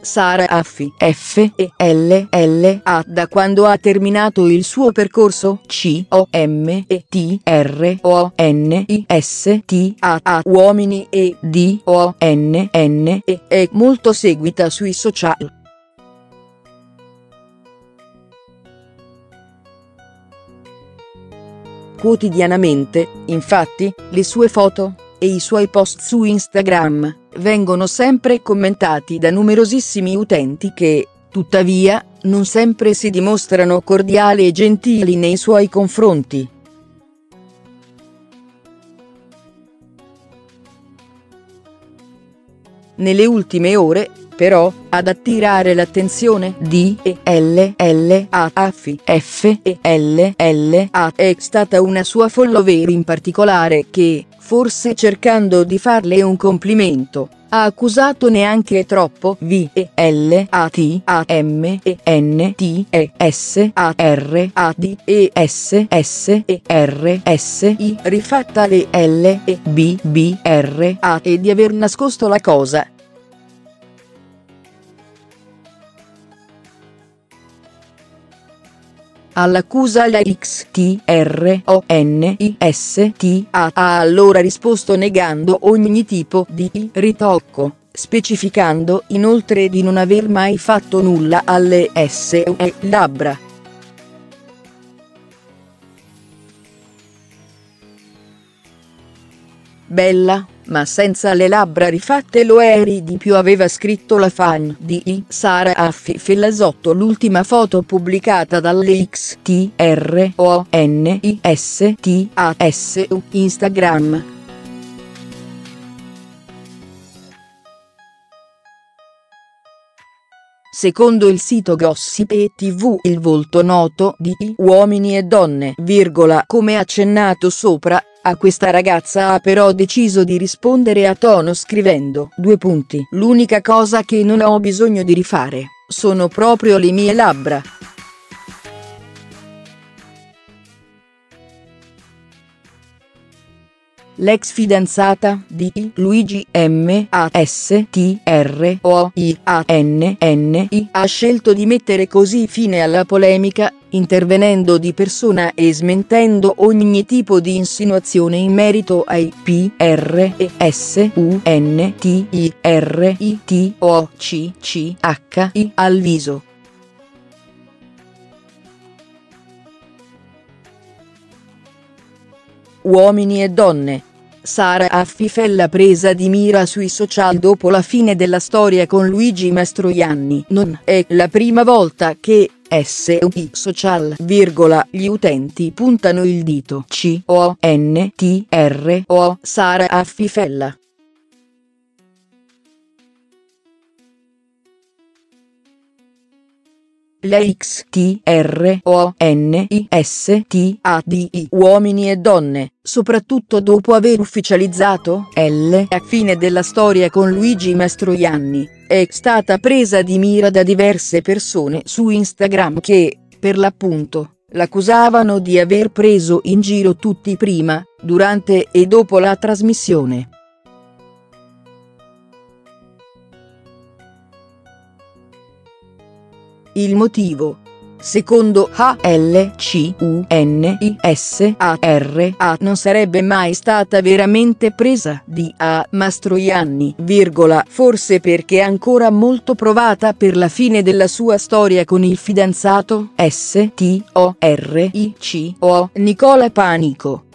Sara Affi F E L L A. Da quando ha terminato il suo percorso C O M E T R O N I S T A A. Uomini e D O N N E. È molto seguita sui social. Quotidianamente, infatti, le sue foto e i suoi post su Instagram vengono sempre commentati da numerosissimi utenti che, tuttavia, non sempre si dimostrano cordiali e gentili nei suoi confronti. Nelle ultime ore, però, ad attirare l'attenzione di A. È stata una sua follower in particolare che, forse cercando di farle un complimento, ha accusato neanche troppo V E L A T A M E N T E S A R A D E S S E R S I rifatta le L E B B R A. E di aver nascosto la cosa All'accusa la XTRONISTA ha allora risposto negando ogni tipo di ritocco, specificando inoltre di non aver mai fatto nulla alle SE labbra. Bella, ma senza le labbra rifatte lo eri di più aveva scritto la fan di. Sara Affi Fellasotto l'ultima foto pubblicata dalle XTRONISTASU Instagram. Secondo il sito Gossip e TV il volto noto di Uomini e Donne, virgola, come accennato sopra, a questa ragazza ha però deciso di rispondere a tono scrivendo due punti. L'unica cosa che non ho bisogno di rifare, sono proprio le mie labbra. L'ex fidanzata di Luigi M. A. S. T. R. O. I. A. N. N. I. ha scelto di mettere così fine alla polemica, intervenendo di persona e smentendo ogni tipo di insinuazione in merito ai P. R. E. S. U. N. T. R. I. T. O. C. C. H. I. al viso. Uomini e donne. Sara Affifella presa di mira sui social dopo la fine della storia con Luigi Mastroianni. Non è la prima volta che SUI social, virgola, gli utenti puntano il dito C O N T R O Sara Affifella. La XTRONISTADI uomini e donne, soprattutto dopo aver ufficializzato L a fine della storia con Luigi Mastroianni, è stata presa di mira da diverse persone su Instagram che, per l'appunto, l'accusavano di aver preso in giro tutti prima, durante e dopo la trasmissione. Il motivo. Secondo ALCUNISARA non sarebbe mai stata veramente presa di A. Mastroianni, virgola, forse perché ancora molto provata per la fine della sua storia con il fidanzato S.T.O.R.I.C.O. Nicola Panico.